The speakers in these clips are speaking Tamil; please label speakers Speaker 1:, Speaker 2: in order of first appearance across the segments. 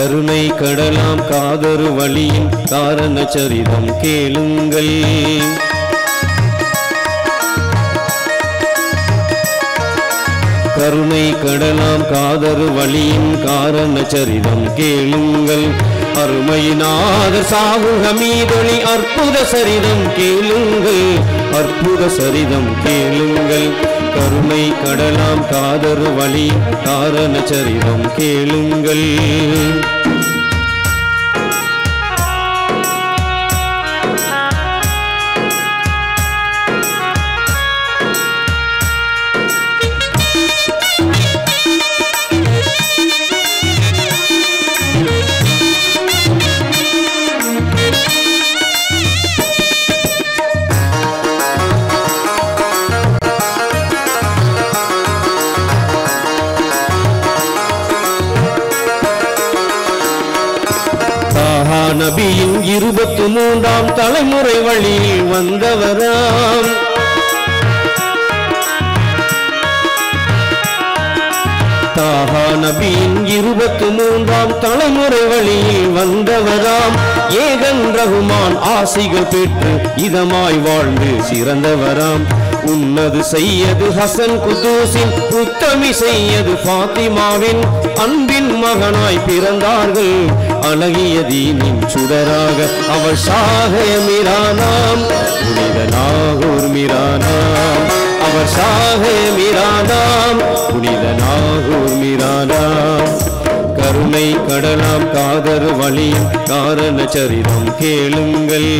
Speaker 1: கருணை கடலாம் காதரு வழியின் காரண சரிதம் கேளுங்கள். கருணை கடலாம் காதரு வழியின் காரண சரிதம் கேளுங்கள். அருமையினாத சாகு ஹமீதொளி அற்புத சரிதம் கேளுங்கள். அற்புத சரிதம் கேளுங்கள். கருணை கடலாம் காதர் வழி காரண சரிதம் கேளுங்கள். இருபத்து மூன்றாம் தலைமுறை வழியில் வந்தவராம். தாஹா நபியின் இருபத்து மூன்றாம் தலைமுறை வழியில் வந்தவராம். ஏகன் ரகுமான் ஆசிகள் பெற்று இதமாய் வாழ்ந்து சிறந்தவராம். உன்னது செய்யது ஹசன் குதூசின் புத்தமி செய்யது பாத்திமாவின் அன்பின் மகனாய் பிறந்தார்கள். அழகிய தீனின் சுடராக அவள் சாக மிரானாம். புனித நாகூர் மிரானாம். அவர் சாக மிரானாம். புனித கருணை காதர் வழியும் காரண சரிதம் கேளுங்கள்.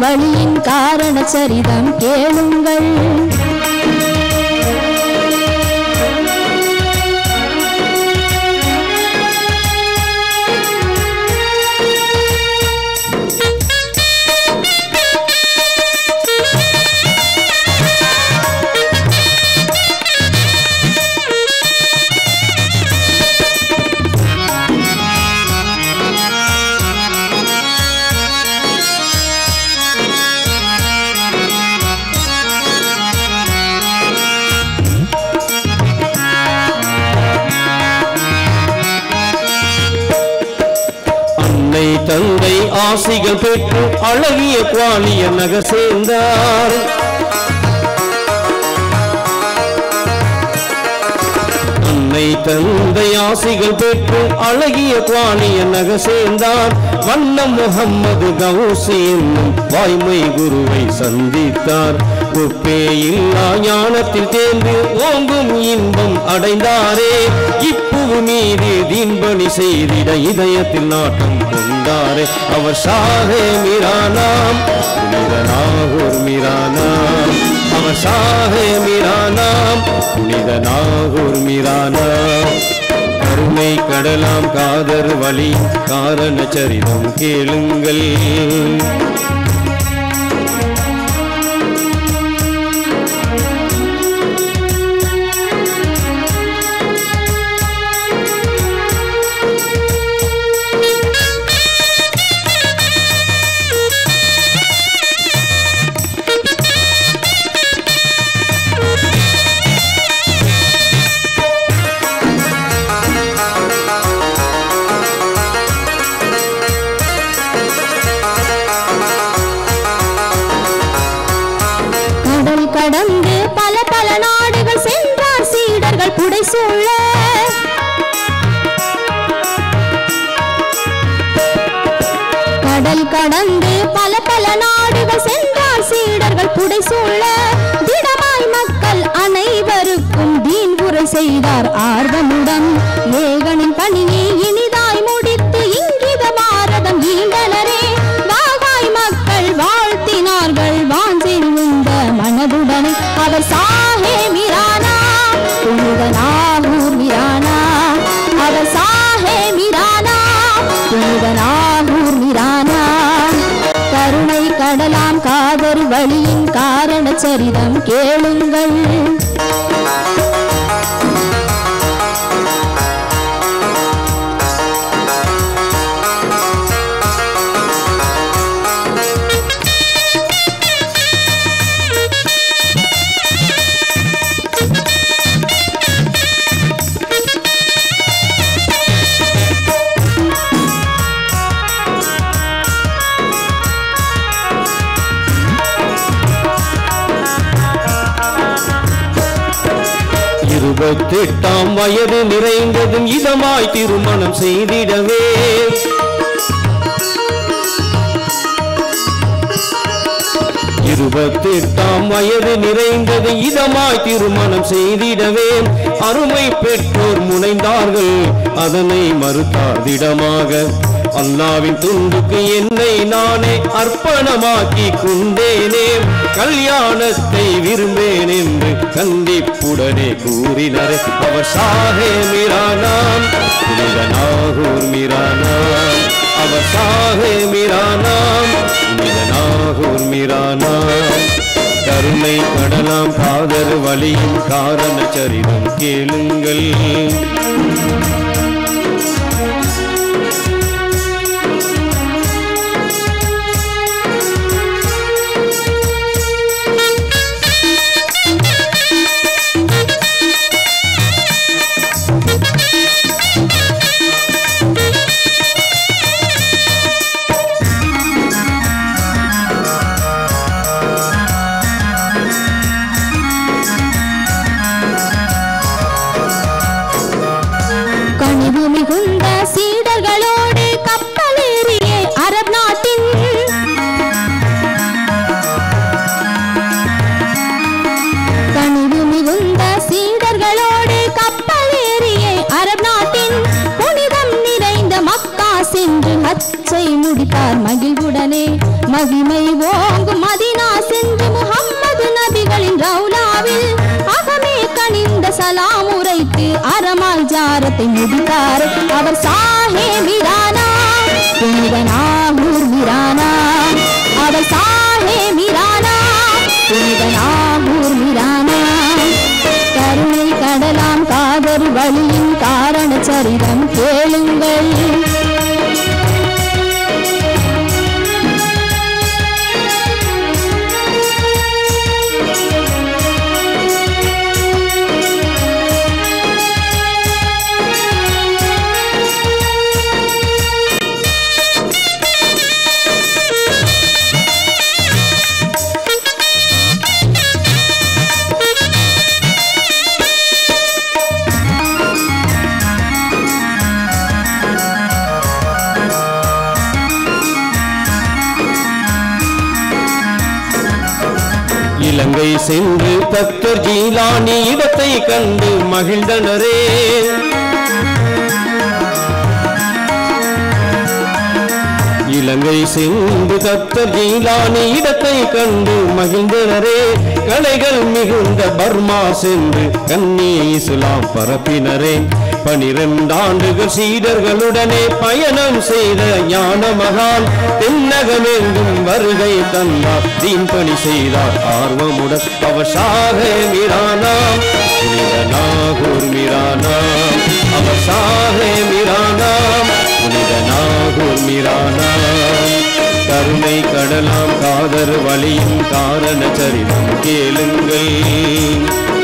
Speaker 2: வழியின் காரண சரிதம் கேளுங்கள்.
Speaker 1: ஆசைகள் பெற்று அழகிய குவாலிய நகர் சேர்ந்தார். அன்னை தந்தை ஆசிகள் பெற்று அழகிய குவானிய நக சேர்ந்தார். வண்ணம் முகம்மது கவுசி என்னும் வாய்மை குருவை சந்தித்தார். குப்பே இல்லா ஞானத்தில் தேர்ந்து ஓங்கும் இன்பம் அடைந்தாரே. இப்புவு மீது தீன்பணி செய்திட இதயத்தில் நாட்டம் கொண்டாரே. அவர் ஷாஹே மிரானாம் புனித நாகூர் மிரானாம் அவர் ஷாஹே மிரானாம் புனித நாகூர் மிரானாம் கருணை கடலாம் காதர் வழி காரண சரிதம் கேளுங்கள்.
Speaker 2: கடல் கடந்து பல பல நாடுகள் சென்றார் சீடர்கள் புடைசூழ திடமாய் மக்கள் அனைவருக்கும் தீன் உரை செய்தார். ஆர்வம் வழியின் காரண சரிதம் கேளுங்கள்.
Speaker 1: இருபத்தெட்டாம் வயது நிறைந்ததும் இதமாய் திருமணம் செய்திடவே. இருபத்தெட்டாம் வயது நிறைந்தது இதமாய் திருமணம் செய்திடவே. அருமை பெற்றோர் முனைந்தார்கள் அதனை மறுத்தார் திடமாக. அல்லாவின் துண்டுக்கு என்னை நானே அர்ப்பணமாக்கி கொண்டேனே கல்யாணத்தை விரும்பேன் என்று கண்டிப்புடனே கூறினர். அவர் சாகே மிரானாம் புனித நாகூர் மிரானாம். அவர் சாகே மிரானாம் புனித நாகூர் மிரானாம். கருணை படலாம் காதல் வழியின் காரண சரிதம் கேளுங்கள்.
Speaker 2: மகிமை ஓங்கும் மதினா சென்று முகம்மது நபிகளின் ரவுலாவில் அகமே கனிந்த சலாம் உரைத்து அறமால் ஜாரத்தை முடித்தார். அவர் சாஹே மிரானா புனித நாகூர் மிரானா. அவர் சாஹே மிரானா புனித நாகூர் மிரானா. கருணை கடலாம் காதர் வழியின் காரண சரிதம்
Speaker 1: தத்தர் இடத்தை கண்டு மகிழ்ந்தனரே. இலங்கை சென்று தத்தர் ஜீலானி இடத்தை கண்டு மகிழ்ந்தனரே. கலைகள் மிகுந்த பர்மா சென்று கன்னி இஸ்லாம் பரப்பினரே. பனிரெண்டு சீடர்களுடனே பயணம் செய்த ஞான மகான் தென்னகமெங்கும் வருகை தந்தார். தீன்பணி செய்தார். ஆர்வமுடன் அவசாக சாக மிரானாம் புனித நாகூர் மிரானாம் அவர் மிரானாம் புனித மிரானாம் கருணை கடலாம் காதர் வழியின் காரண சரிதம் கேளுங்கள்.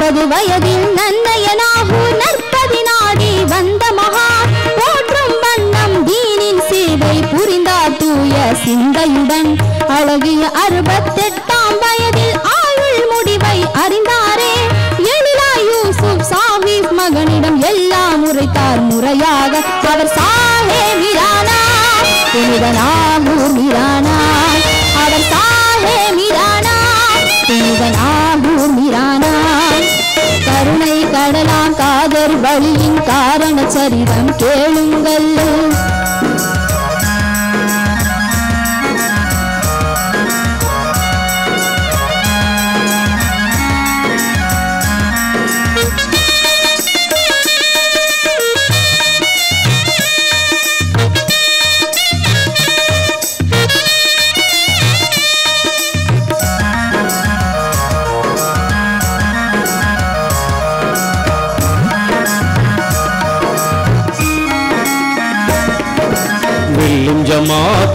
Speaker 2: நாற்பது வயதில் நன்னயனாகூர் நற்பதி நாடி வந்த மகான் போற்றும் வண்ணம் தீனின் சேவை புரிந்தார் தூய சிந்தையுடன். அழகிய அறுபத்தெட்டாம் வயதில் ஆயுள் முடிவை அறிந்தாரே. எழிலா யூசுப் சாஹிப் மகனிடம் எல்லாம் உரைத்தார் முறையாக. அவர் சாஹே மிரானா புனிதனாகூர் மிரானா சரிதம் கேளுங்கள்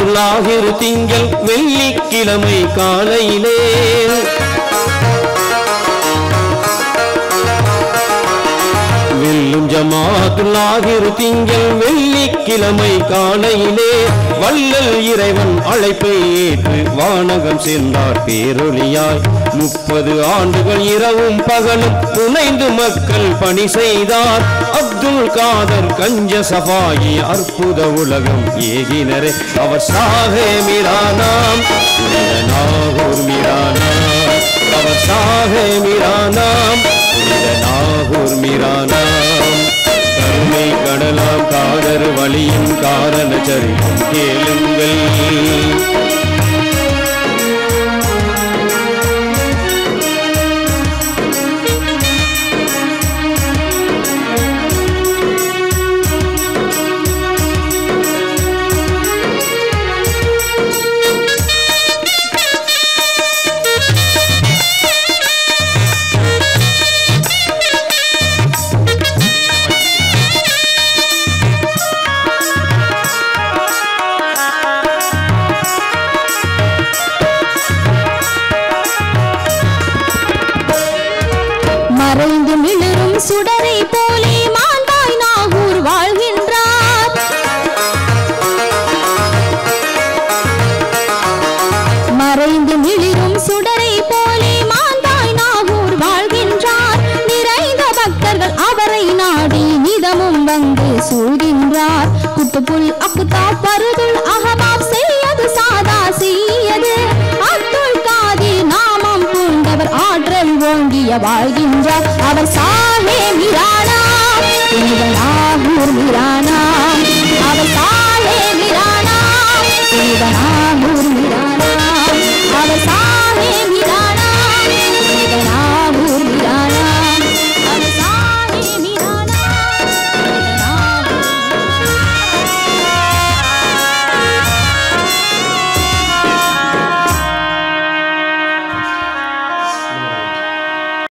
Speaker 1: ஜமாத்துல்லாஹிர் திங்கள் வெள்ளிக்கிழமை காலையிலே. வெல்லும் ஜமாத்துல்லாஹிர் திங்கள் வெள்ளிக்கிழமை காலையிலே வள்ளல் இறைவன் அழைப்பை ஏற்று வானகம் சென்றார் பேரொழியாய். முப்பது ஆண்டுகள் இரவும் பகலும் புனைந்து மக்கள் பணி செய்தார். அப்துல் காதர் கஞ்ச சபாயி அற்புத உலகம் ஏகினரே அவர் சாகே மிரானாம். நாகூர் மிரானாம். அவர் சாகே மிரானாம். நாகூர் மிரானாம். வழியின் காரண சரிதம் கேளுங்கள்.
Speaker 2: Bye.